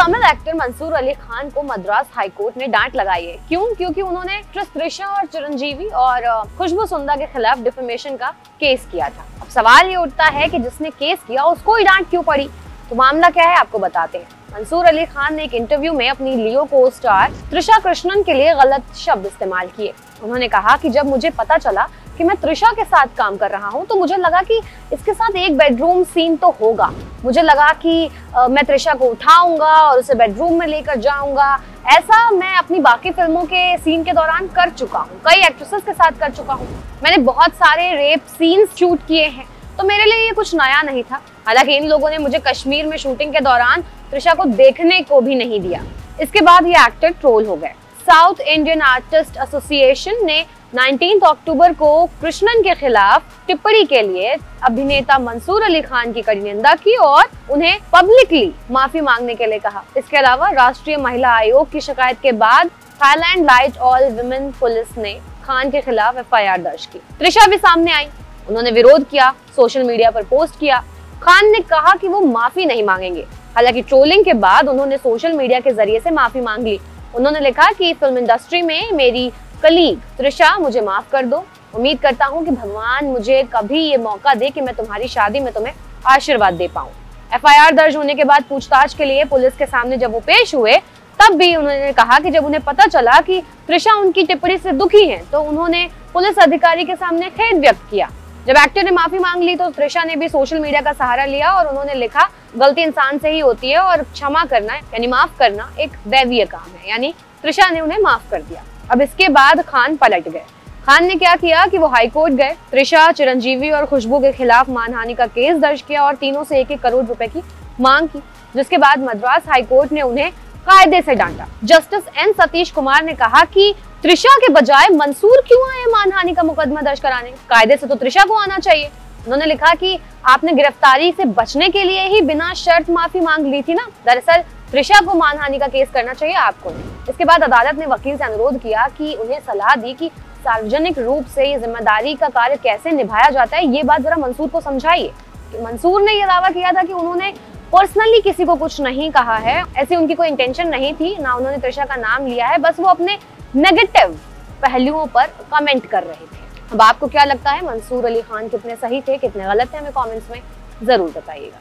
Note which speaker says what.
Speaker 1: Tamil actor Mansoor Ali Khan को Madras high court ने डांट लगाई है। क्यों? क्योंकि उन्होंने एक्ट्रेस त्रिशा और चिरंजीवी और खुशबू सुंदा के खिलाफ डिफेमेशन का केस किया था। अब सवाल ये उठता है कि जिसने केस किया, उसको ही डांट क्यों पड़ी? तो मामला क्या है? आपको बताते हैं। मंसूर अली खान ने एक इंटरव्यू में अपनी लियो को स्टार त्रिशा कृष्णन के लिए गलत शब्द इस्तेमाल किए। उन्होंने कहा कि जब मुझे पता चला कि मैं त्रिशा के साथ काम कर रहा हूँ तो मुझे लगा कि इसके साथ एक बेडरूम सीन तो होगा। मुझे लगा कि आ, मैं त्रिशा को उठाऊँगा और उसे बेडरूम में लेकर जाऊँगा। ऐसा मैं अपनी बाकी फ़िल्मों के सीन के दौरान कर चुका हूँ कई एक्ट्रेसेस के साथ कर चुका हूँ। मैंने बहुत सारे रेप सीन शूट किए हैं तो मेरे लिए ये कुछ नया नहीं था। हालाँकि इन लोगों ने मुझे कश्मीर में शूटिंग के दौरान त्रिशा को देखने को भी नहीं दिया। इसके बाद ये एक्टर ट्रोल हो गए। साउथ इंडियन आर्टिस्ट एसोसिएशन ने 19 अक्टूबर को कृष्णन के खिलाफ टिप्पणी के लिए अभिनेता मंसूर अली खान की कड़ी निंदा की और उन्हें पब्लिकली माफ़ी मांगने के लिए कहा। इसके अलावा राष्ट्रीय महिला आयोग की शिकायत के बाद thousand lights all women police ने खान के खिलाफ एफआईआर दर्ज की। त्रिशा भी सामने आई। उन्होंने विरोध किया सोशल मीडिया पर पोस्ट किया। खान ने कहा कि वो माफ़ी नहीं मांगेंगे। हालाँकि ट्रोलिंग के बाद उन्होंने सोशल मीडिया के ज़रिए से माफ़ी मांग ली। उन्होंने लिखा कि फ़िल्म इंडस्ट्री में मेरी कलीग त्रिशा मुझे माफ़ कर दो। उम्मीद करता हूँ कि भगवान मुझे कभी ये मौका दे कि मैं तुम्हारी शादी में तुम्हें आशीर्वाद दे पाऊँ। एफआईआर दर्ज होने के बाद पूछताछ के लिए पुलिस के सामने जब वो पेश हुए, तब भी उन्होंने कहा कि जब उन्हें पता चला कि त्रिशा उनकी टिप्पणी से दुखी हैं तो उन्होंने पुलिस अधिकारी के सामने खेद व्यक्त किया। जब एक्टर ने माफ़ी मांग ली तो त्रिशा ने भी सोशल मीडिया का सहारा लिया और उन्होंने लिखा, गलती इंसान से ही होती है और क्षमा करना, यानी माफ़ करना एक दैवीय काम है। यानी त्रिशा ने उन्हें माफ़ कर दिया। अब इसके बाद खान पलट गए। खान ने क्या किया कि वो हाईकोर्ट गए। त्रिशा, चिरंजीवी और खुशबू के खिलाफ मानहानि का केस दर्ज किया और तीनों से एक एक करोड़ रुपए की मांग की, जिसके बाद मद्रास हाईकोर्ट ने उन्हें कायदे से डांटा। जस्टिस एन सतीश कुमार ने कहा कि त्रिशा के बजाय मंसूर क्यों आए मानहानि का मुकदमा दर्ज कराने? कायदे से तो त्रिशा को आना चाहिए। उन्होंने लिखा कि आपने गिरफ्तारी से बचने के लिए ही बिना शर्त माफ़ी मांग ली थी ना? दरअसल त्रिशा को मानहानि का केस करना चाहिए आपको। इसके बाद अदालत ने वकील से अनुरोध किया कि उन्हें सलाह दी कि सार्वजनिक रूप से ये ज़िम्मेदारी का कार्य कैसे निभाया जाता है, ये बात जरा मंसूर को समझाइए। मंसूर ने यह दावा किया था कि उन्होंने पर्सनली किसी को कुछ नहीं कहा है, ऐसी उनकी कोई इंटेंशन नहीं थी, ना उन्होंने त्रिशा का नाम लिया है, बस वो अपने नेगेटिव पहलुओं पर कमेंट कर रहे थे। अब आपको क्या लगता है, मंसूर अली खान कितने सही थे, कितने गलत थे, हमें कमेंट्स में ज़रूर बताइएगा।